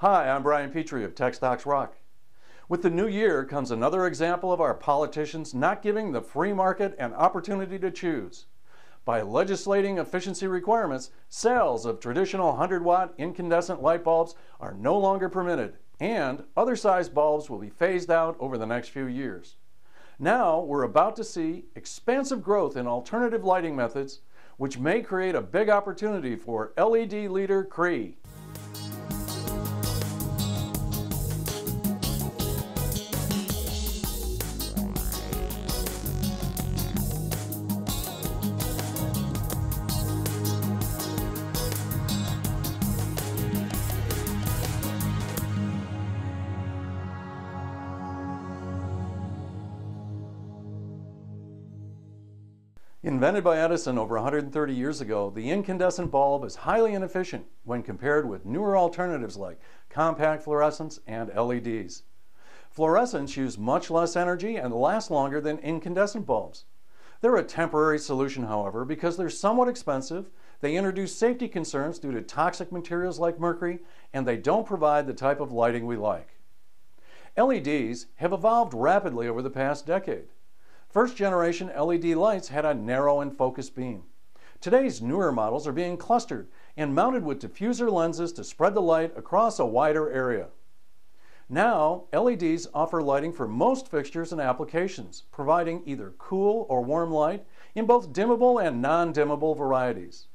Hi, I'm Brian Petrie of Tech Stocks Rock. With the new year comes another example of our politicians not giving the free market an opportunity to choose. By legislating efficiency requirements, sales of traditional 100 watt incandescent light bulbs are no longer permitted, and other size bulbs will be phased out over the next few years. Now we're about to see expansive growth in alternative lighting methods, which may create a big opportunity for LED leader Cree. Invented by Edison over 130 years ago, the incandescent bulb is highly inefficient when compared with newer alternatives like compact fluorescents and LEDs. Fluorescents use much less energy and last longer than incandescent bulbs. They're a temporary solution, however, because they're somewhat expensive, they introduce safety concerns due to toxic materials like mercury, and they don't provide the type of lighting we like. LEDs have evolved rapidly over the past decade. First generation LED lights had a narrow and focused beam. Today's newer models are being clustered and mounted with diffuser lenses to spread the light across a wider area. Now, LEDs offer lighting for most fixtures and applications, providing either cool or warm light in both dimmable and non-dimmable varieties.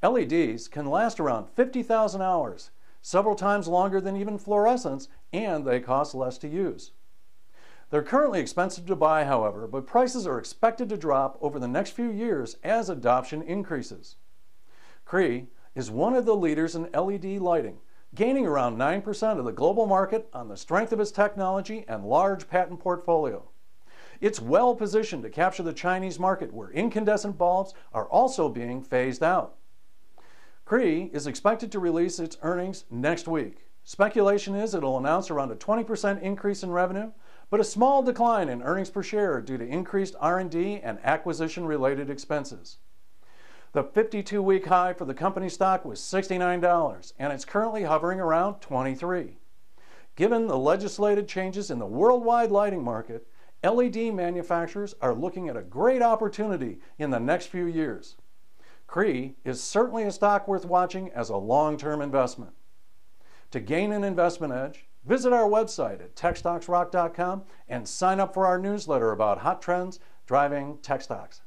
LEDs can last around 50,000 hours, several times longer than even fluorescents, and they cost less to use. They're currently expensive to buy, however, but prices are expected to drop over the next few years as adoption increases. Cree is one of the leaders in LED lighting, gaining around 9% of the global market on the strength of its technology and large patent portfolio. It's well positioned to capture the Chinese market where incandescent bulbs are also being phased out. Cree is expected to release its earnings next week. Speculation is it'll announce around a 20% increase in revenue but a small decline in earnings per share due to increased R&D and acquisition-related expenses. The 52-week high for the company stock was $69, and it's currently hovering around 23. Given the legislated changes in the worldwide lighting market, LED manufacturers are looking at a great opportunity in the next few years. Cree is certainly a stock worth watching as a long-term investment. To gain an investment edge, Visit our website at techstocksrock.com and sign up for our newsletter about hot trends driving tech stocks.